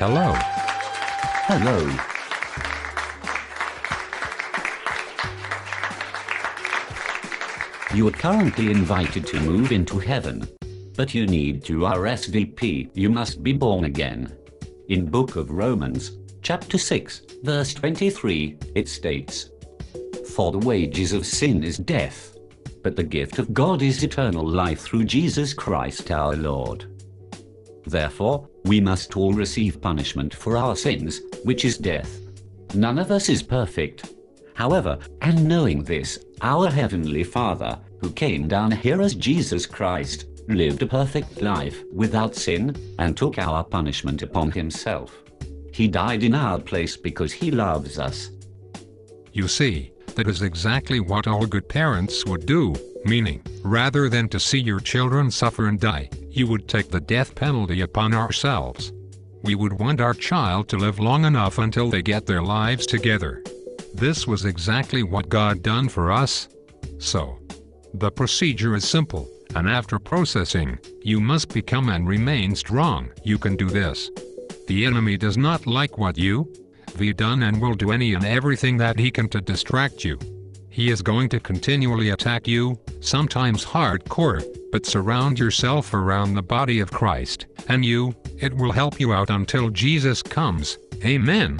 Hello. Hello. You are currently invited to move into heaven. But you need to RSVP. You must be born again. In Book of Romans, chapter 6, verse 23, it states, For the wages of sin is death, but the gift of God is eternal life through Jesus Christ our Lord. Therefore, we must all receive punishment for our sins, which is death. None of us is perfect. However, and knowing this, our Heavenly Father, who came down here as Jesus Christ, lived a perfect life without sin and took our punishment upon himself. He died in our place because he loves us. You see, that is exactly what all good parents would do, meaning, rather than to see your children suffer and die, you would take the death penalty upon ourselves. We would want our child to live long enough until they get their lives together. This was exactly what God done for us. So, the procedure is simple, and after processing, you must become and remain strong. You can do this. The enemy does not like what you have done and will do any and everything that he can to distract you. He is going to continually attack you, sometimes hardcore, but surround yourself around the body of Christ, and you, it will help you out until Jesus comes. Amen.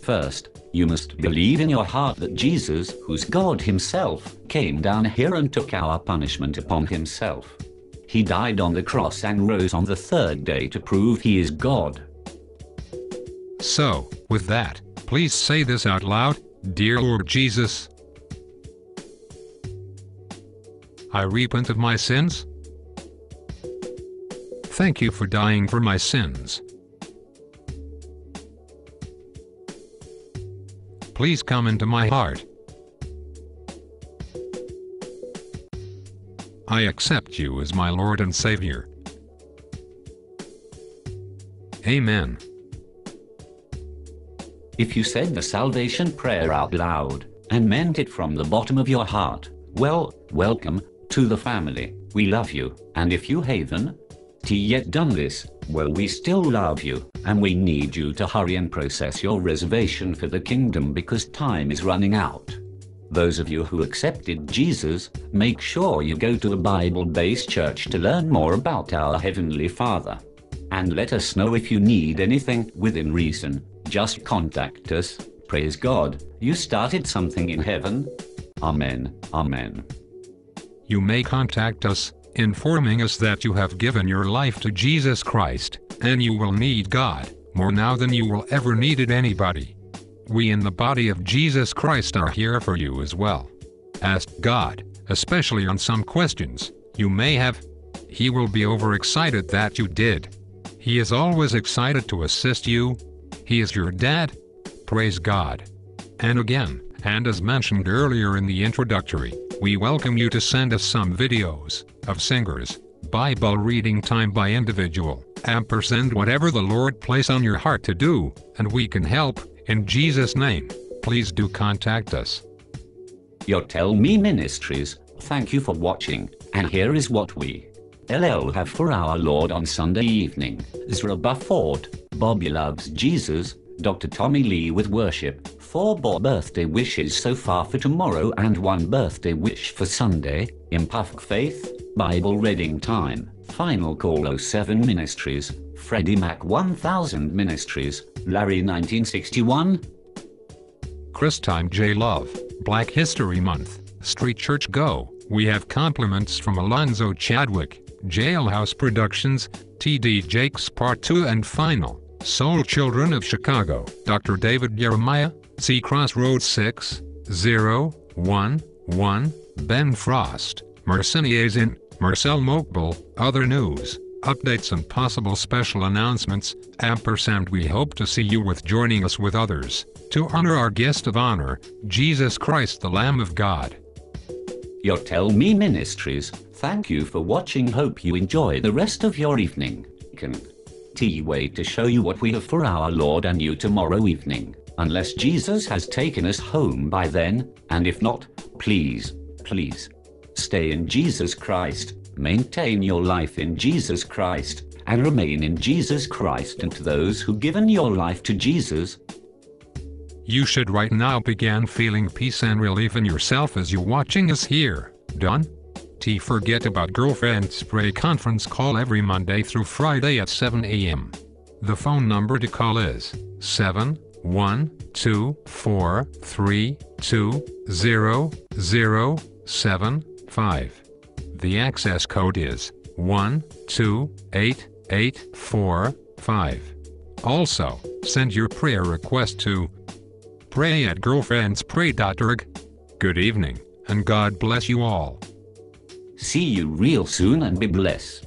First, you must believe in your heart that Jesus, who's God himself, came down here and took our punishment upon himself. He died on the cross and rose on the third day to prove he is God. So, with that, please say this out loud, Dear Lord Jesus, I repent of my sins. Thank you for dying for my sins. Please come into my heart. I accept you as my Lord and Savior. Amen. If you said the salvation prayer out loud and meant it from the bottom of your heart, well, welcome to the family. We love you, and if you haven't yet done this, well, we still love you, and we need you to hurry and process your reservation for the kingdom because time is running out. Those of you who accepted Jesus, make sure you go to a Bible-based church to learn more about our Heavenly Father. And let us know if you need anything within reason. Just contact us. Praise God, you started something in heaven. Amen. Amen. You may contact us informing us that you have given your life to Jesus Christ, and you will need God, more now than you will ever needed anybody. We in the body of Jesus Christ are here for you as well. Ask God, especially on some questions you may have. He will be overexcited that you did. He is always excited to assist you. He is your dad. Praise God. And again, and as mentioned earlier in the introductory, we welcome you to send us some videos of singers, Bible reading time by individual, ampersand whatever the Lord place on your heart to do, and we can help, in Jesus' name. Please do contact us. You Tell Me Ministries, thank you for watching, and here is what we LL have for our Lord on Sunday evening. Ezra Bufford, Bobby Loves Jesus, Dr. Tommy Lee with worship, four birthday wishes so far for tomorrow and one birthday wish for Sunday, Impuff Faith, Bible Reading Time, Final Call 07 Ministries, Freddie Mac 1000 Ministries, Larry 1961, Chris Time J Love, Black History Month, Street Church Go. We have compliments from Alonzo Chadwick, Jailhouse Productions, TD Jakes Part 2 and Final, Soul Children of Chicago, Dr. David Jeremiah, C Crossroads 6, 0, 1, 1, Ben Frost, Mercenaries in, Marcel Mokbel, Other News, Updates and possible special announcements, ampersand we hope to see you with joining us with others, to honor our guest of honor, Jesus Christ the Lamb of God. You Tell Me Ministries, thank you for watching hope you enjoy the rest of your evening. Can T wait to show you what we have for our Lord and you tomorrow evening unless Jesus has taken us home by then, and if not, please, please, stay in Jesus Christ, maintain your life in Jesus Christ, and remain in Jesus Christ and to those who given your life to Jesus, You should right now begin feeling peace and relief in yourself as you're watching us here. Done? T forget about Girlfriends Pray conference call every Monday through Friday at 7 a.m. The phone number to call is 71243200075. The access code is 128845. Also, send your prayer request to pray at girlfriendspray.org. Good evening, and God bless you all. see you real soon and be blessed.